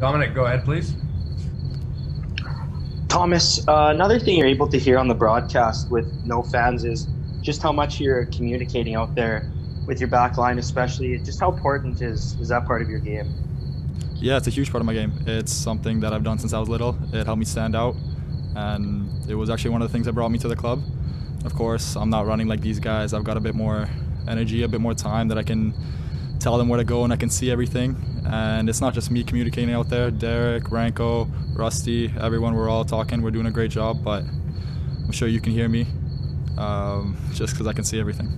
Dominic, go ahead, please. Thomas, uh, another thing you're able to hear on the broadcast with no fans is just how much you're communicating out there with your back line, especially. Just how important is, is that part of your game? Yeah, it's a huge part of my game. It's something that I've done since I was little. It helped me stand out, and it was actually one of the things that brought me to the club. Of course, I'm not running like these guys. I've got a bit more energy, a bit more time that I can tell them where to go and I can see everything. And it's not just me communicating out there. Derek, Ranko, Rusty, everyone, we're all talking. We're doing a great job, but I'm sure you can hear me um, just because I can see everything.